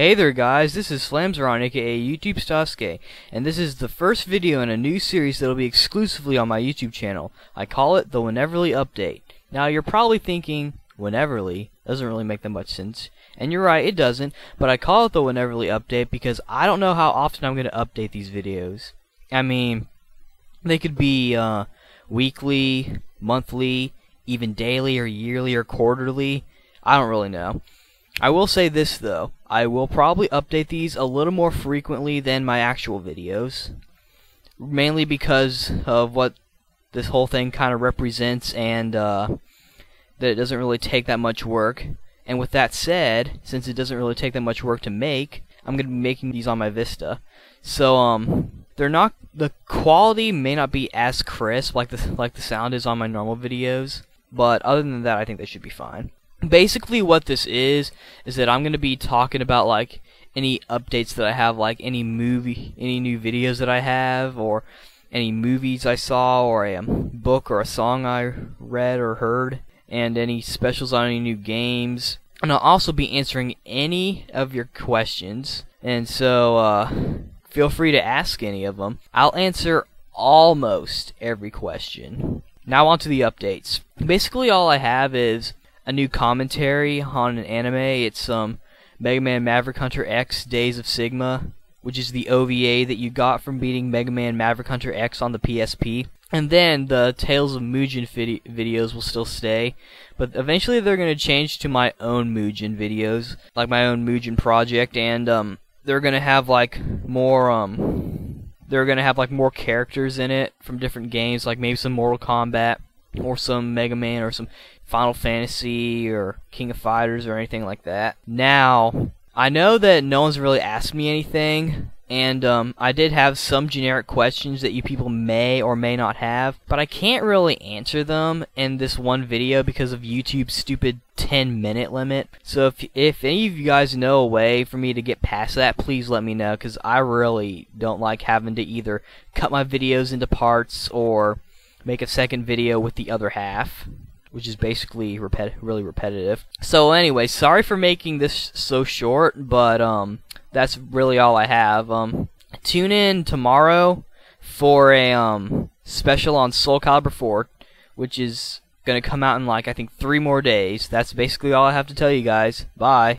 Hey there guys, this is Slamzeron aka YouTube's Tasuke, and this is the first video in a new series that'll be exclusively on my YouTube channel. I call it the Wheneverly Update. Now you're probably thinking, Wheneverly? Doesn't really make that much sense. And you're right, it doesn't, but I call it the Wheneverly Update because I don't know how often I'm going to update these videos. I mean, they could be uh, weekly, monthly, even daily or yearly or quarterly. I don't really know. I will say this though, I will probably update these a little more frequently than my actual videos. Mainly because of what this whole thing kind of represents and uh, that it doesn't really take that much work. And with that said, since it doesn't really take that much work to make, I'm going to be making these on my Vista. So, um, they're not, the quality may not be as crisp like the, like the sound is on my normal videos. But other than that, I think they should be fine basically what this is is that I'm going to be talking about like any updates that I have like any movie any new videos that I have or any movies I saw or a um, book or a song I read or heard and any specials on any new games. And I'll also be answering any of your questions and so uh, feel free to ask any of them I'll answer almost every question. Now on to the updates. Basically all I have is a new commentary on an anime. It's um Mega Man Maverick Hunter X Days of Sigma, which is the OVA that you got from beating Mega Man Maverick Hunter X on the PSP. And then the Tales of Mugen vid videos will still stay, but eventually they're going to change to my own Mugen videos, like my own Mugen project, and um, they're going to have like more um, they're going to have like more characters in it from different games, like maybe some Mortal Kombat or some Mega Man or some Final Fantasy or King of Fighters or anything like that. Now, I know that no one's really asked me anything, and um, I did have some generic questions that you people may or may not have, but I can't really answer them in this one video because of YouTube's stupid 10 minute limit. So if if any of you guys know a way for me to get past that, please let me know because I really don't like having to either cut my videos into parts or make a second video with the other half which is basically repet really repetitive. So anyway, sorry for making this so short, but um, that's really all I have. Um, tune in tomorrow for a um special on Soul Calibur 4, which is gonna come out in like I think three more days. That's basically all I have to tell you guys. Bye.